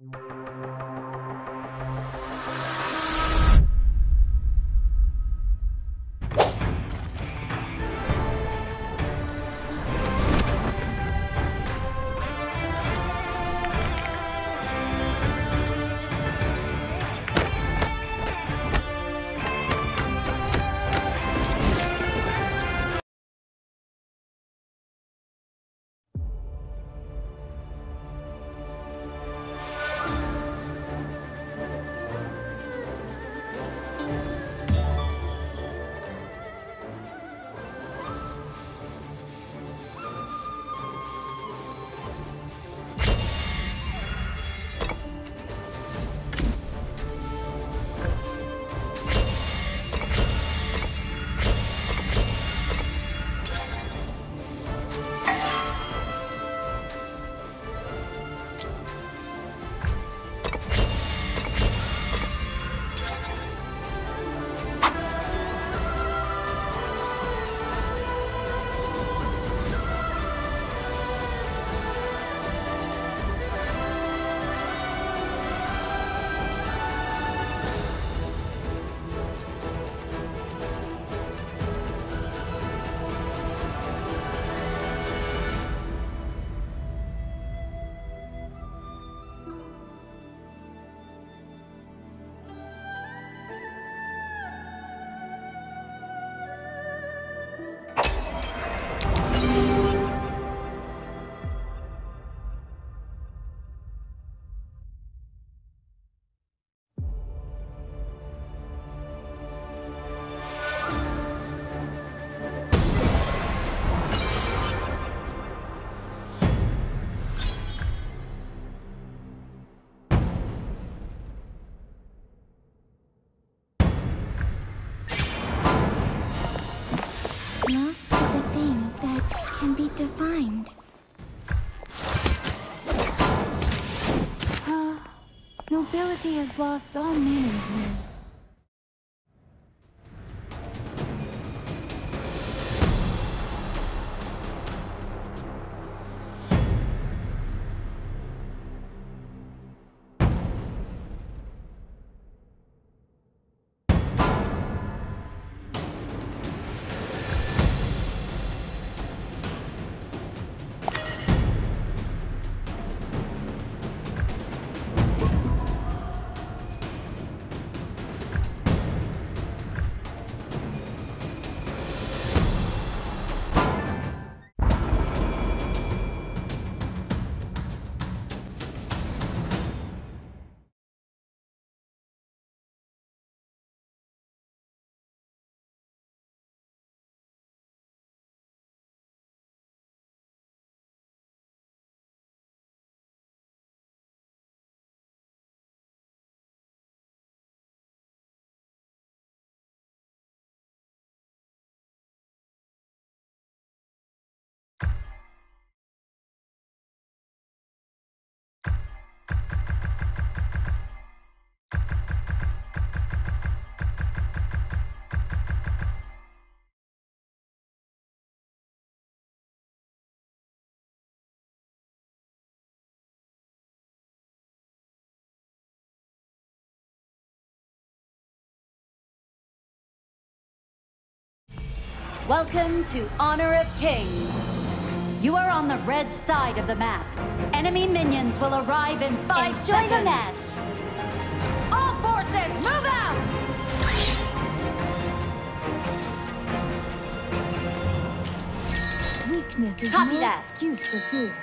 Love nobility has lost all meaning to me. Welcome to Honor of Kings. You are on the red side of the map. Enemy minions will arrive in five Enjoy seconds. the match. All forces, move out! Weakness is Copy no that. excuse for fear.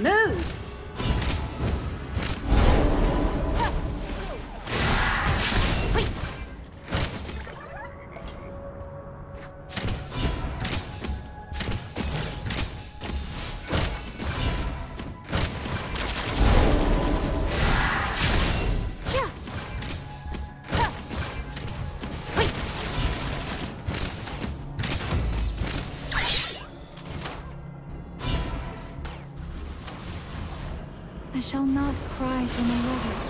Move! I shall not cry for my lover.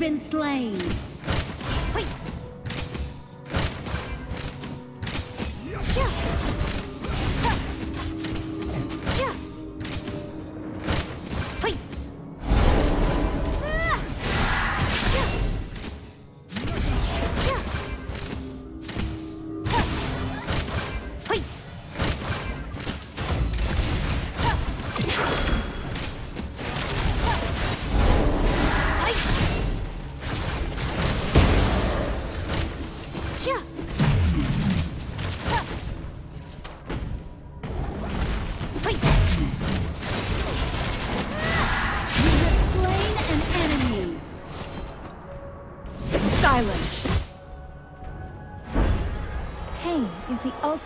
Been slain.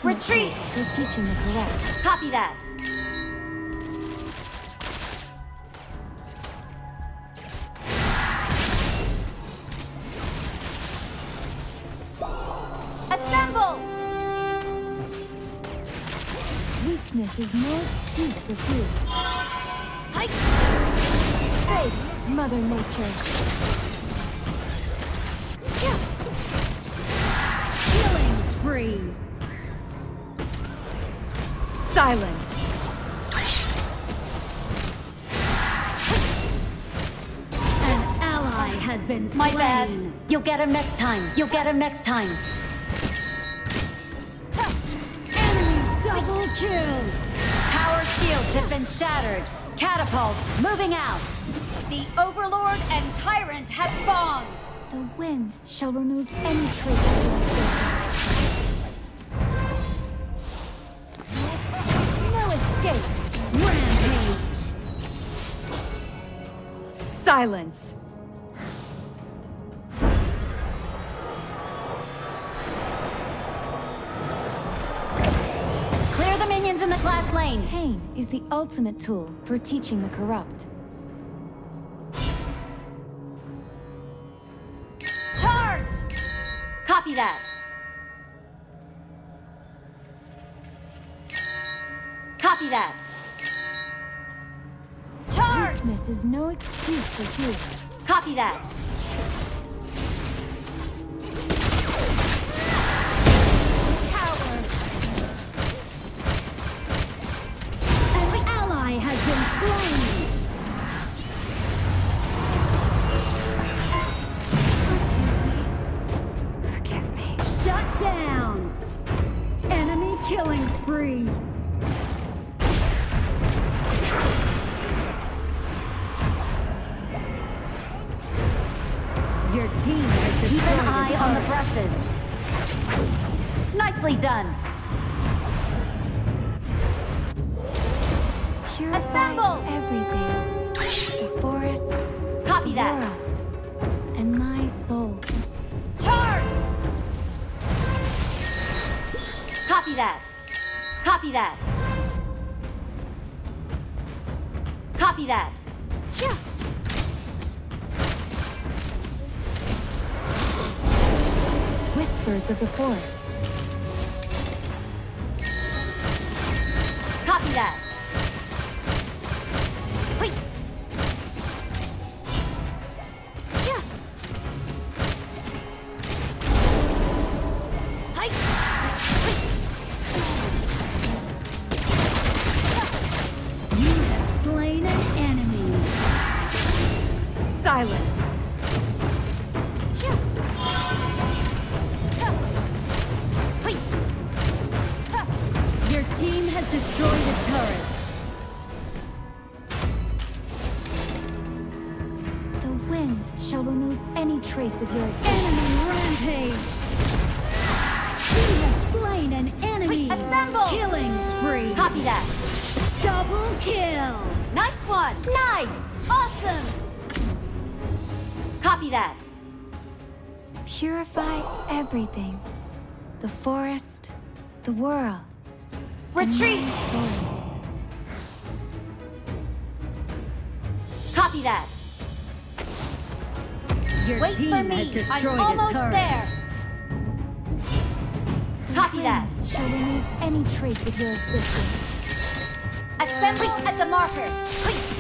Retreat. for teaching the correct. Copy that. Assemble! Weakness is no excuse for fear. Hi! Face Mother Nature. Killing spree. Silence. An ally has been slain. My bad. You'll get him next time. You'll get him next time. Enemy double kill. Tower shields have been shattered. Catapults moving out. The Overlord and Tyrant have spawned. The wind shall remove any trace Silence. Clear the minions in the clash lane. Pain is the ultimate tool for teaching the corrupt. Charge! Copy that. Weakness is no excuse for fear. Copy that. Eye on the brushes. Nicely done. Purify Assemble! everything. The forest, Copy the that. world, and my soul. Charge! Copy that. Copy that. Copy that. Yeah. Whispers of the forest. Copy that. Wait. Kill! Nice one. Nice. Awesome. Copy that. Purify everything. The forest, the world. Retreat. Copy that. Your Wait team for me. has destroyed I'm almost a turret. there. Copy that. shall remove any trace of your existence. Assembly at the marker. Please.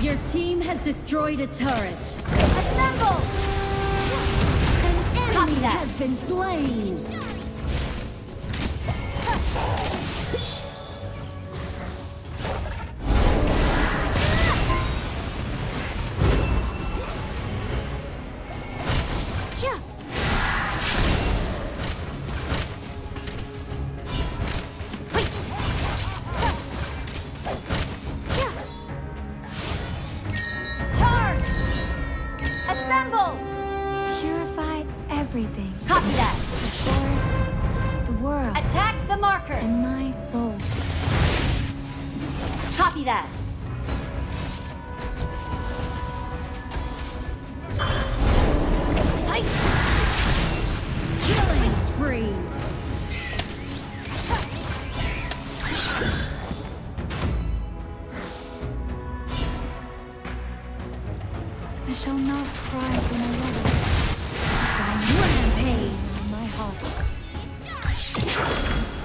Your team has destroyed a turret. Assemble. That. has been slain. Everything. Copy that. The forest, the world, Attack the marker. and my soul. Copy that. Killing spree. I shall not cry for my lover. Rampage. My heart.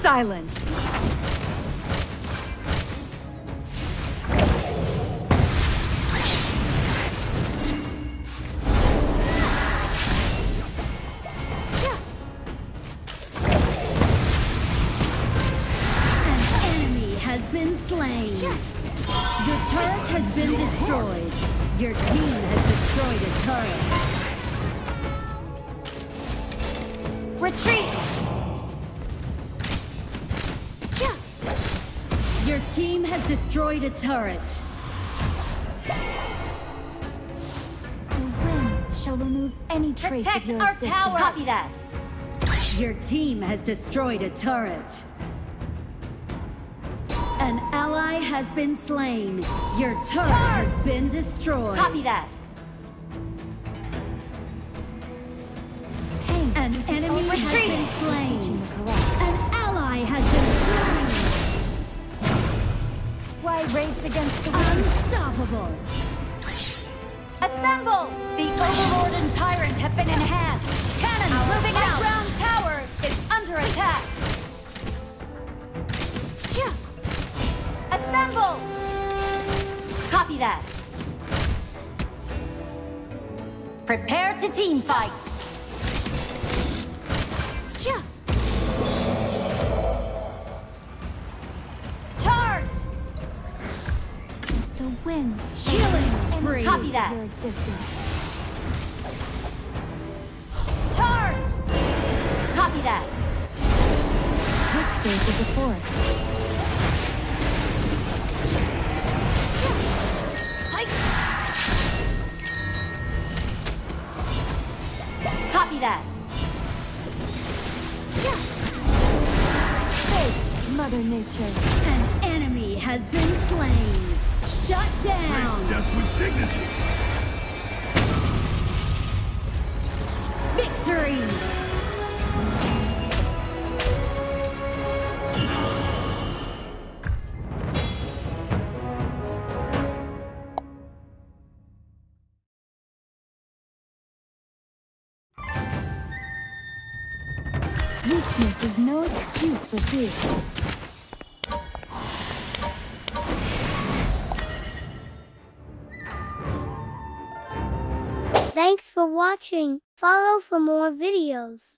Silence. An enemy has been slain. Your turret has been destroyed. Your team has destroyed a turret. Retreat. Your team has destroyed a turret. The wind shall remove any trace Protect of your our existence. tower. Copy that. Your team has destroyed a turret. An ally has been slain. Your turret Charge! has been destroyed. Copy that. Retreat! slain. An ally has been slain. Why race against the wind? Unstoppable. Assemble! The Overlord and Tyrant have been enhanced. Cannons moving out. Ground tower is under attack. Assemble! Copy that. Prepare to team fight. The wind shall Killing remove any spree. Copy that. Your existence. Charge! Copy that. Whispers of the forest. Copy that. Mother Nature. An enemy has been slain. Shut down. Just with dignity. Victory. Weakness is no excuse for fear. For watching. Follow for more videos.